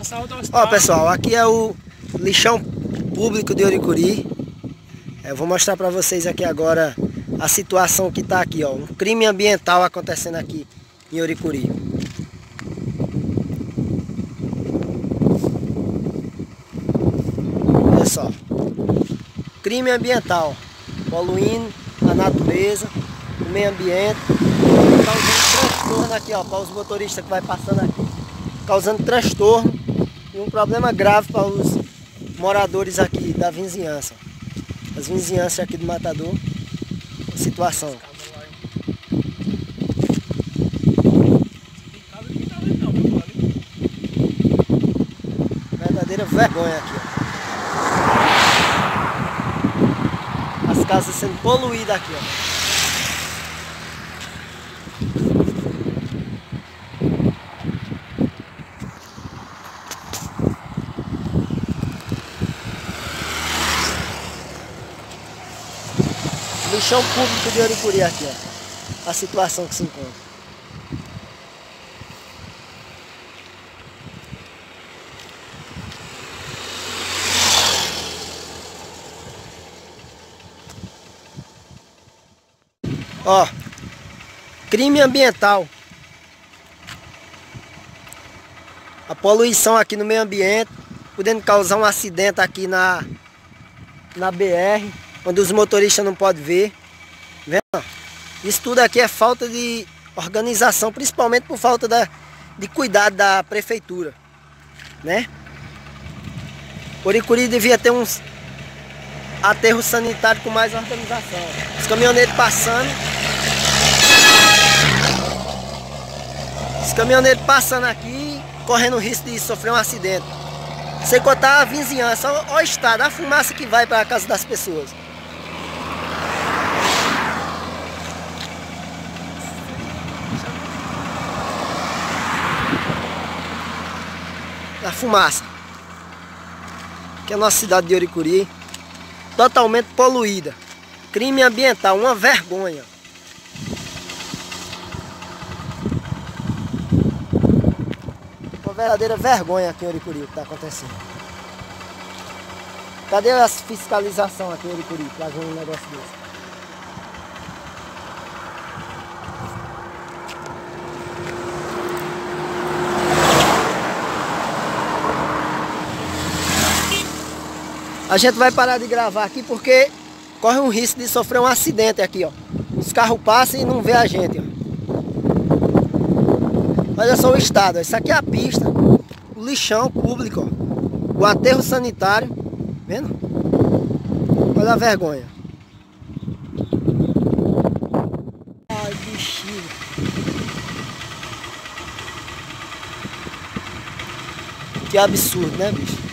hospital. Ó, pessoal, aqui é o lixão público de Oricuri. Eu vou mostrar para vocês aqui agora a situação que está aqui, ó. Um crime ambiental acontecendo aqui em Oricuri. Olha só. Crime ambiental. Poluindo a natureza, o meio ambiente. Causando transtorno aqui, ó, para os motoristas que vai passando aqui. Causando transtorno e um problema grave para os moradores aqui da vizinhança. As vizinhanças aqui do Matador. A situação. Verdadeira vergonha aqui. As casas sendo poluídas aqui, ó. Lixão público de Oricuri aqui, ó. A situação que se encontra. Ó, crime ambiental. A poluição aqui no meio ambiente, podendo causar um acidente aqui na, na BR, onde os motoristas não podem ver. Vendo? Isso tudo aqui é falta de organização, principalmente por falta da, de cuidado da prefeitura, né? Oricuri devia ter uns aterro sanitário com mais organização. Os caminhoneiros passando. Os caminhoneiros passando aqui, correndo risco de sofrer um acidente. Sem contar a vizinhança, olha o estado, a fumaça que vai para a casa das pessoas. A fumaça. Que é a nossa cidade de Oricuri totalmente poluída. Crime ambiental, uma vergonha. Uma verdadeira vergonha aqui em Oricuri o que está acontecendo. Cadê a fiscalização aqui em Oricuri para ver um negócio desse? A gente vai parar de gravar aqui porque corre um risco de sofrer um acidente aqui, ó. Os carros passam e não vê a gente, ó. Olha só o estado, isso aqui é a pista, o lixão público, ó. O aterro sanitário, vendo? Olha a vergonha. Ai, bichinho. Que absurdo, né, bicho?